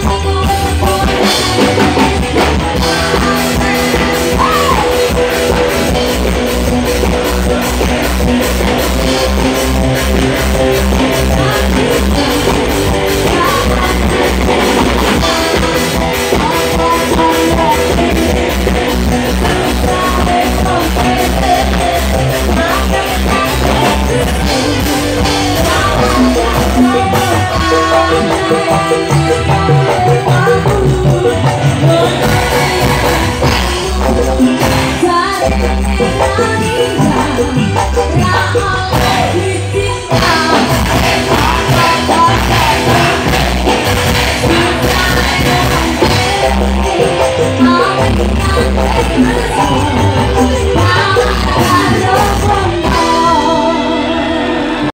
Oh, Yeah.